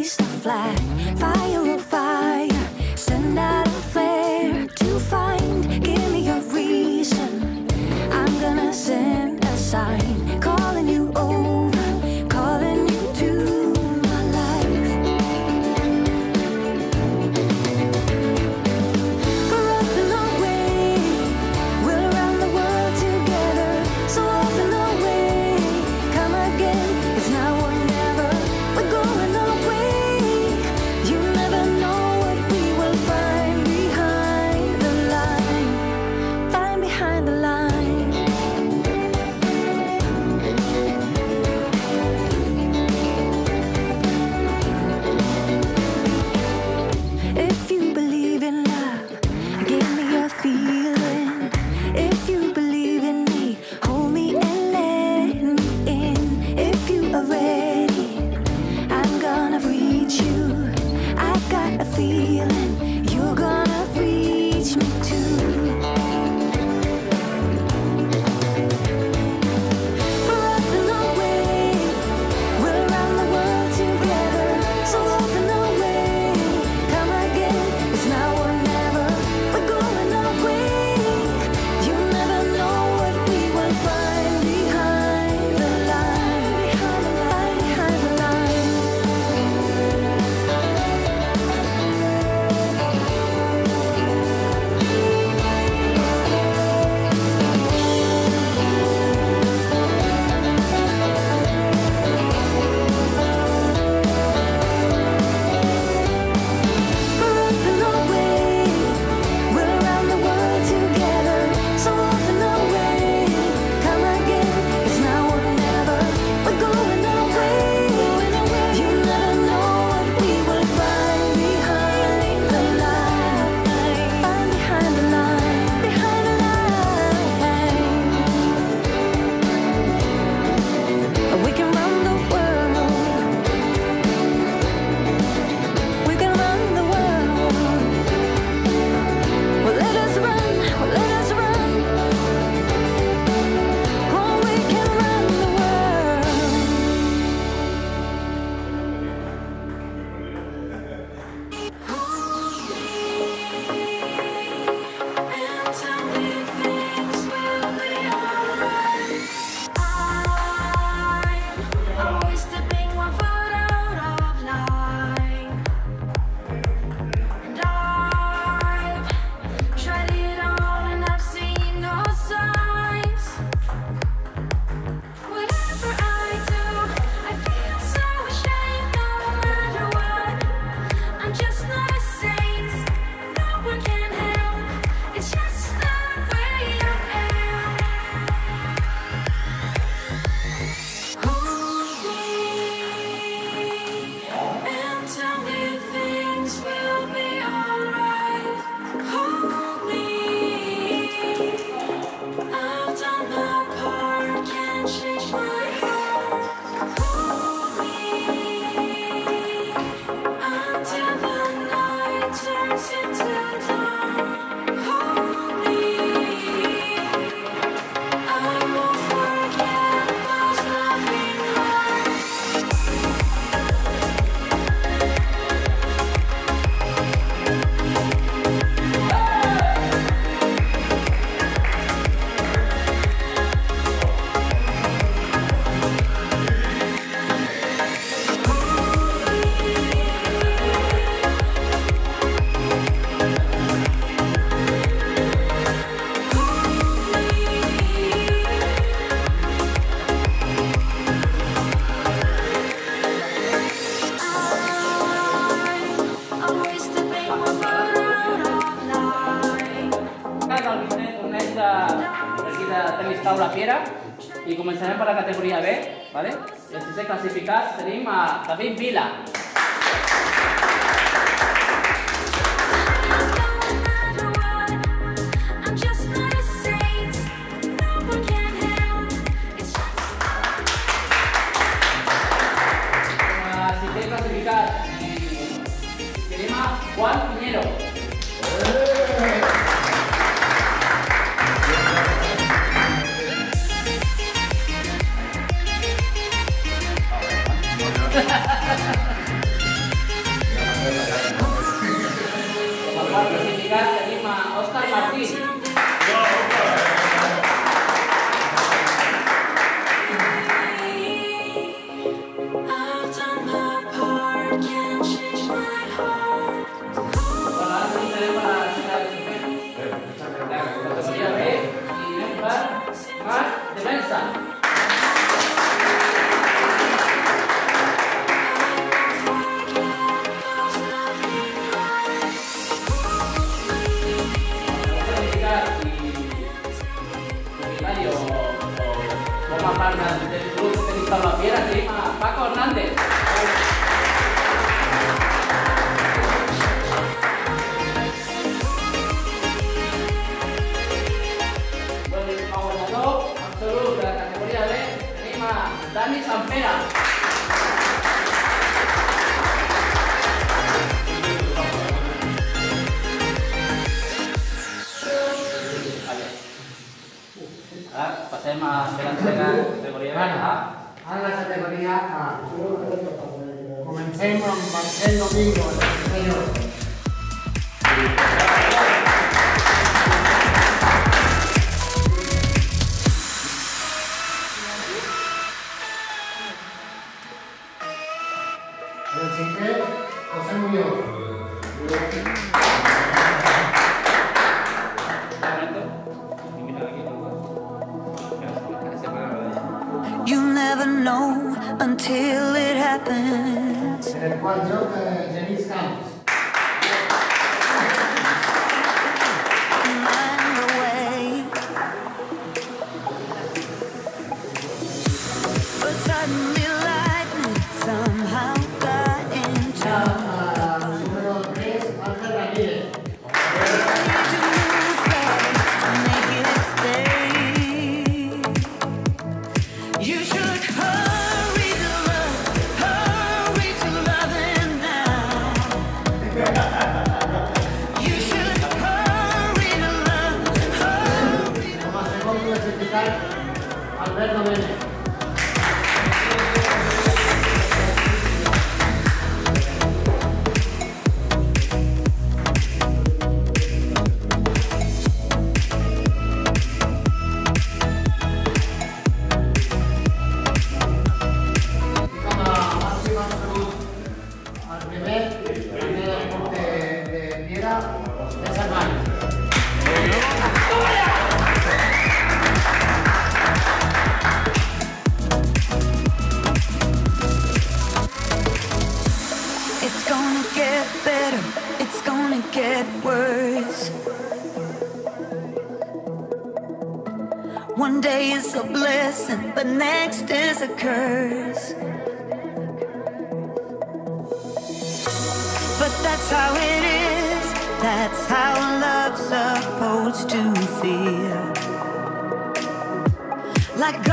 Raise the flag, fire a fire, send out a flare to find. Give me a reason. I'm gonna send a sign. la Piera i començarem per la categoria B. Vale? I els sisè classificats tenim a David Vila, a, de la categoria A. A la categoría A. Comencem amb Marcel Domingo. never know until it happens. But suddenly is a blessing, the next is a curse. But that's how it is, that's how love's supposed to feel. Like